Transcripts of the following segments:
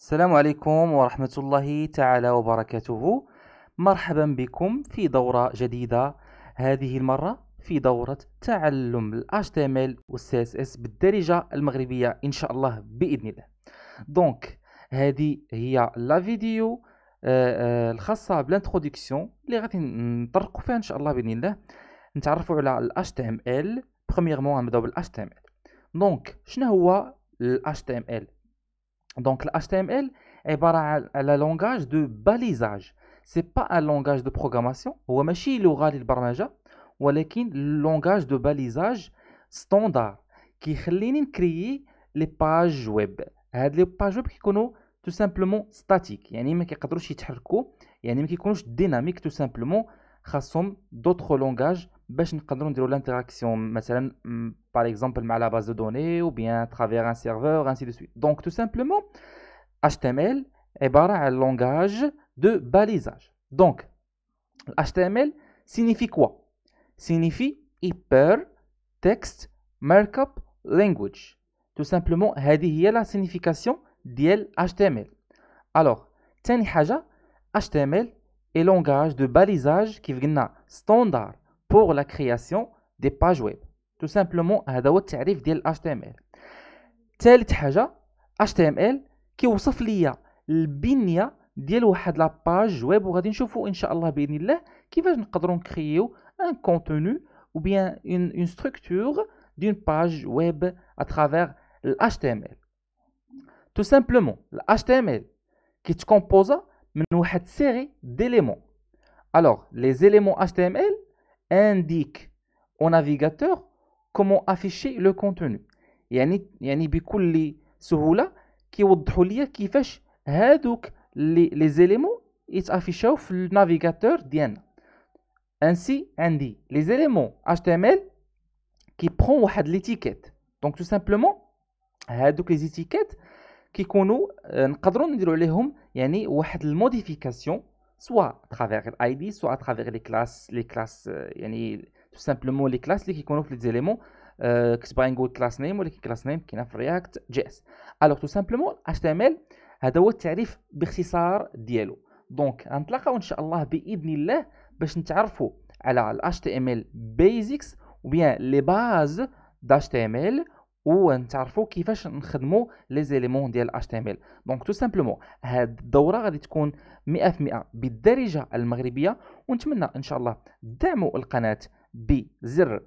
السلام عليكم ورحمة الله تعالى وبركاته. مرحبا بكم في دورة جديدة. هذه المرة في دورة تعلم ال HTML و CSS بالدارجة المغربية إن شاء الله بإذن الله. donc هذه هي la vidéo آه، آه، الخاصة بال introduction اللي غادي نطرقوا فيها إن شاء الله بإذن الله. نتعرفوا على ال HTML premièrement غنبداو بال HTML دونك شنو هو ال HTML Donc l'HTML est un langage de balisage. Ce n'est pas un langage de programmation. هو ماشي لغة للبرمجة ولكن langage de balisage standard كيخليني نكريي لي باج ويب هاد لي باج ويب كيكونوا تو سامبلومون ستاتيك يعني ما كيقدروش يتحركوا يعني ما كيكونوش ديناميك تو سامبلومون خاصهم دوطخ لونغاج باش نقدروا نديروا لانتراكسيون مثلا par exemple مع la base de données ou bien à travers un serveur ainsi de suite donc tout simplement HTML عبارة عن langage de balisage donc HTML signifie quoi signifie hyper text markup language tout simplement هذه هي la signification ديال HTML alors ثاني حاجة HTML est langage de balisage كيف قلنا standard pour la création des pages web tout simplement هذا هو التعريف ديال HTML ثالث حاجه HTML كيوصف ليا البنيه ديال واحد لاباج ويب وغادي نشوفوا ان شاء الله باذن الله كيفاش نقدروا نكريو ان كونتوني ou bien une, une structure d'une page web à travers le HTML. Tout simplement, le HTML qui est composé d'une série d'éléments. Alors, les éléments HTML indiquent au navigateur comment afficher le contenu. يعني يعني بكل سهوله كيوضحوا لي كيفاش هادوك لي les éléments يتافيشاو في ال navigateur ديالنا ainsi عندي les éléments HTML qui prennent واحد l'étiquette donc tout simplement هادوك les étiquettes كيكونوا نقدروا نديروا عليهم يعني واحد ال modifications soit à travers l'ID soit à travers les class les class يعني tout simplement les class اللي كيكونوا في les éléments كنت باغي نقول className ولكن className كاينة في رياكت جي اس الوغ تو سامبلومون اتش تي ام ال هذا هو التعريف باختصار ديالو. donc غنتلاقاو إن شاء الله بإذن الله باش نتعرفوا على ال HTML basics ou bien les bases d'HTML ونتعرفوا كيفاش نخدموا les éléments ديال HTML donc tout simplement هاد الدورة غادي تكون 100% بالدارجة المغربية ونتمنى إن شاء الله دعموا القناة بزر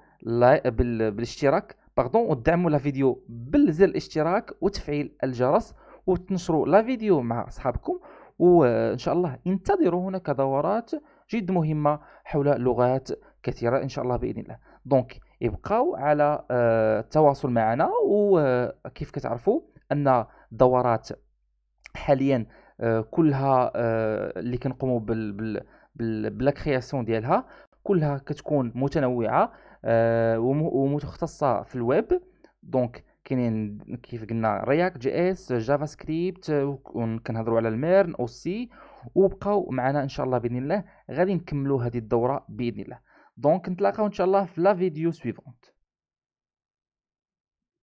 بالاشتراك pardon ودعموا la vidéo بالزر الاشتراك وتفعيل الجرس وتنشروا la vidéo مع أصحابكم وإن شاء الله انتظروا هناك دورات جد مهمة حول لغات كثيرة إن شاء الله بإذن الله. donc يبقاو على آه، التواصل معنا. وكيف كتعرفوا أن دورات حاليا آه، كلها آه، اللي كنقوموا بال ب la création ديالها كلها كتكون متنوعة آه، ومتخصصه في الويب. donc كاينين كيف قلنا React JS JavaScript كنهضروا على ال MERN aussi وبقاو معنا إن شاء الله بإذن الله. غادي نكملوا هذه الدورة بإذن الله. donc نتلاقاو ان شاء الله في la vidéo suivante